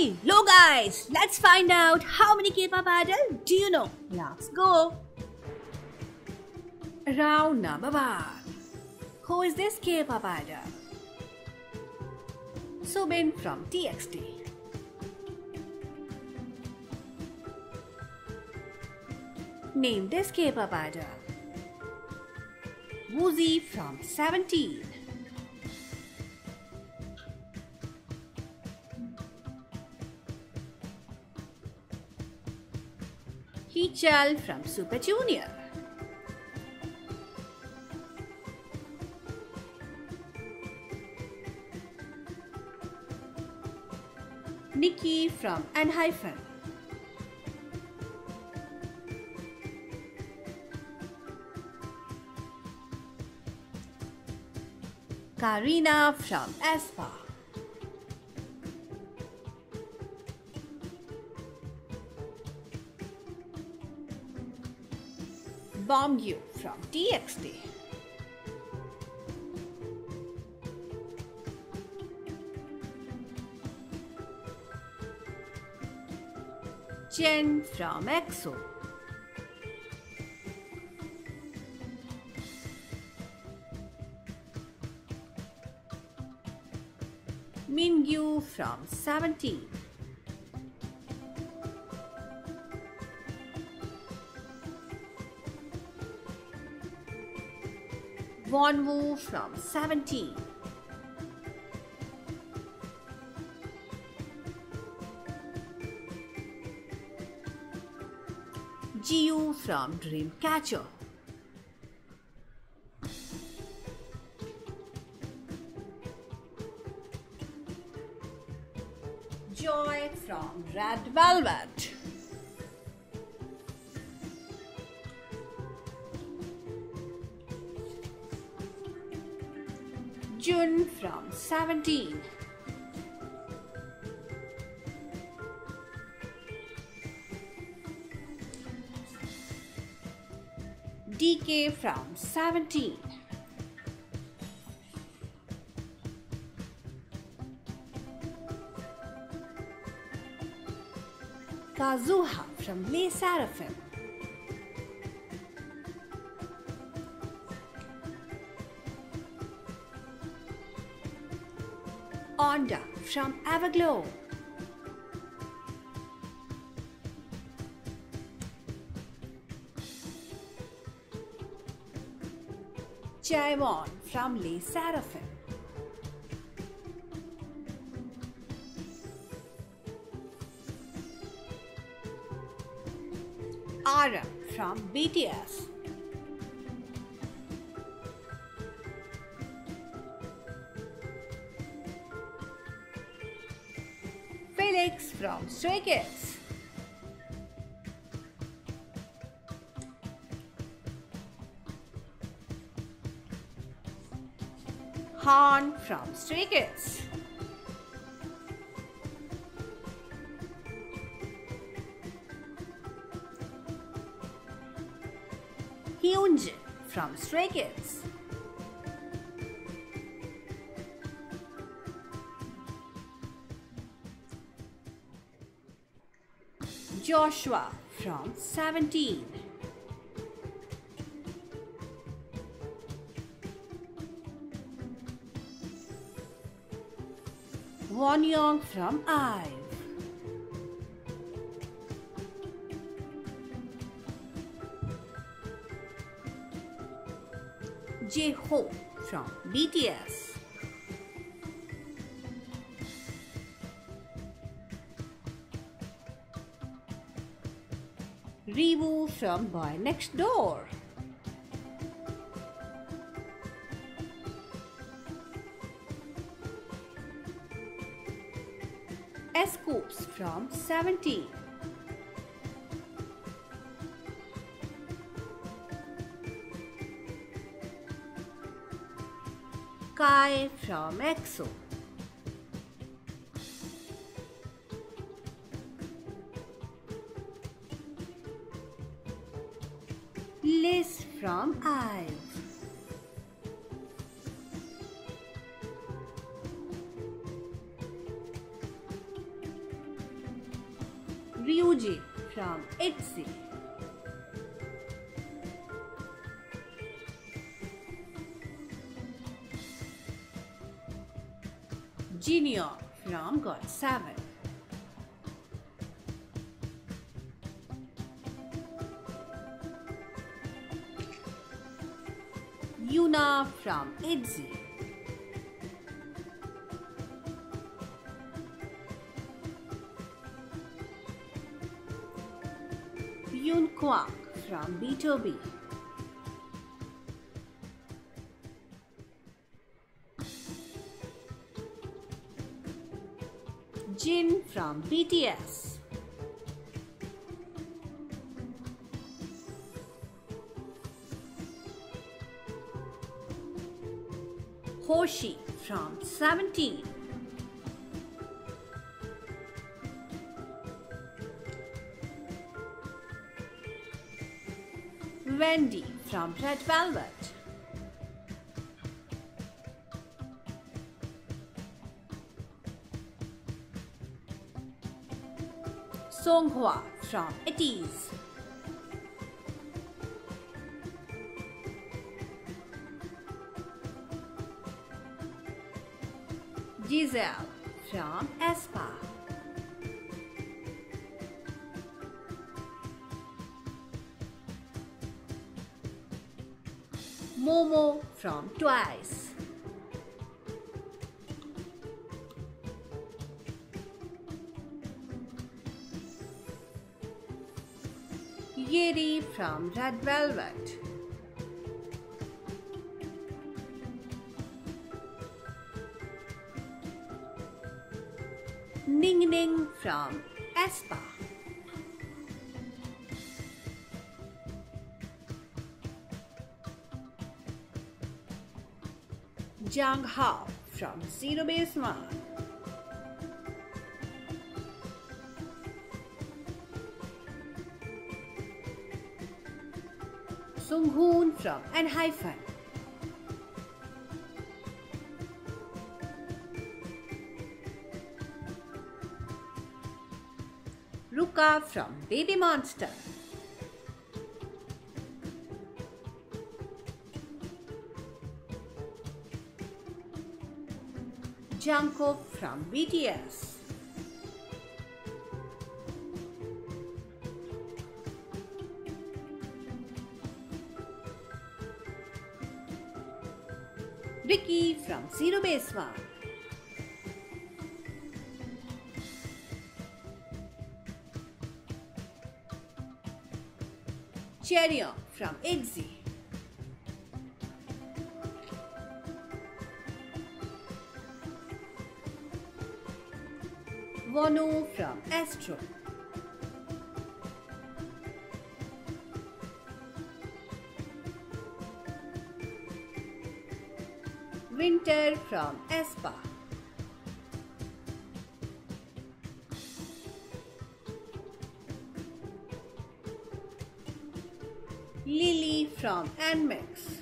Hello guys! Let's find out how many K-pop idol do you know? Let's go! Round number one. Who is this K-pop idol? Soobin from TXT. Name this K-pop idol. Woozi from 17. Heechul from Super Junior. Ni-ki from Enhypen. Karina from aespa. Beomgyu from TXT. Jen from EXO. Mingyu from 17. Wonwoo from 17. Jiu from Dreamcatcher. Joy from Red Velvet. Jun from 17. DK from 17. Kazuha from LE SSERAFIM. Onda from Everglow. Chaewon from LE SSERAFIM. RM from BTS. Stray Kids. Han from Stray Kids. Hyunjin from Stray Kids. Joshua from 17. Won Young from IVE. J-Hope from BTS. Riwoo from Boy Next Door. S.Coups from 17. Kai from EXO. From IVE. Ryujin from ITZY. Junior from GOT7. From ITZY. Eunkwang from BTOB. Jin from BTS. Hoshi from 17. Wendy from Red Velvet. Seonghwa from ATEEZ. Giselle from aespa. Momo from Twice. Yeri from Red Velvet. From aespa. Zhang Hao from Zero Base One. Sung Hoon from ENHYPEN. Ruka from Baby Monster. Jungkook from BTS. Ricky from Zero Base One. Cheerio from ITZY. Wonu from Astro. Winter from aespa. From NMIXX.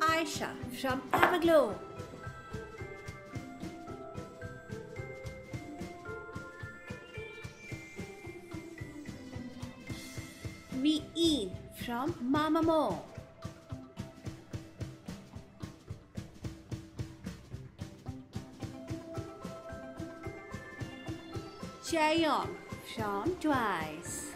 Aisha from Everglow. Mi In from Chaeyoung from Twice.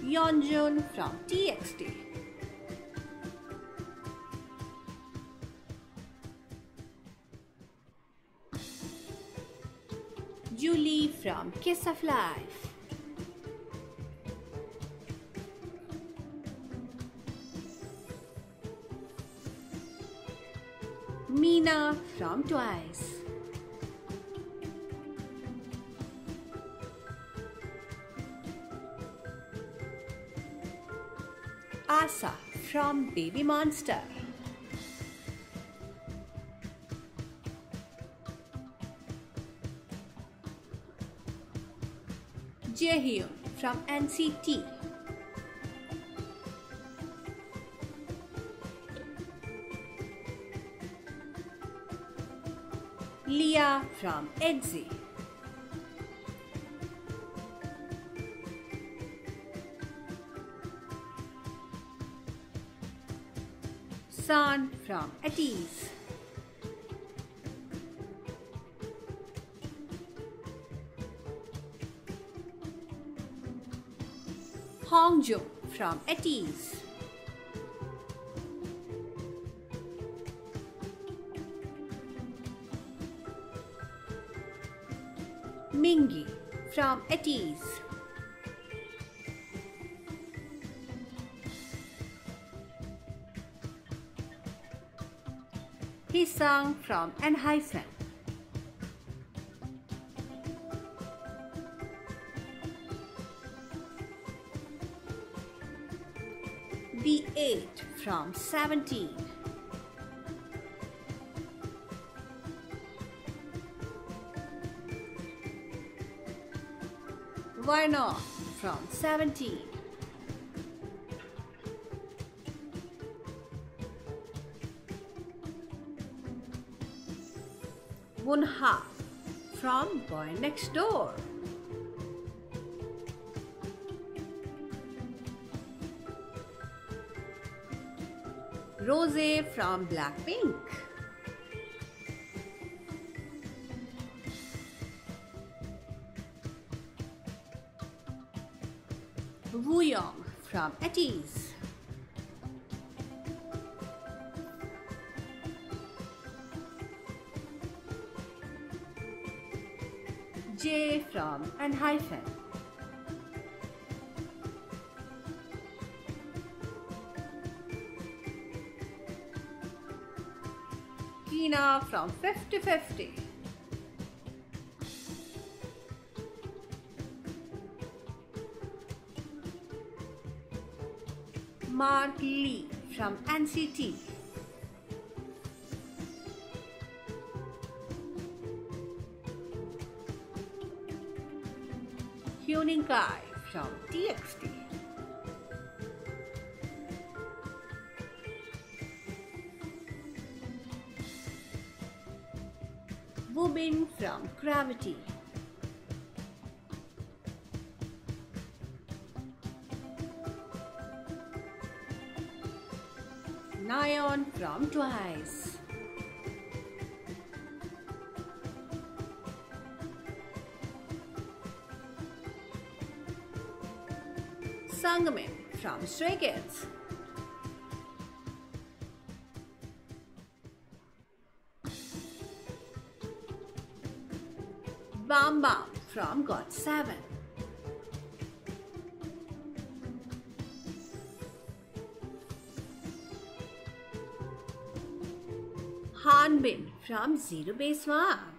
Yeonjun from TXT. Julie from Kiss of Life. From Twice. Asa from Baby Monster. Jaehyun from NCT. Lia from ITZY. San from ATEEZ. Hongjoong from. Mingi from ATEEZ. He sang from Enhypen. The 8 from 17. Not from 17? Woonhak from Boy Next Door. Rose from Blackpink. Wooyoung from ATEEZ. Jay from Enhypen. Keena from 5050. Mark Lee from NCT. Huening Kai from TXT. Woobin from CRAVITY. ion from twice. Seungmin from Stray Kids. Bam Bam from GOT7. From Zero Base One.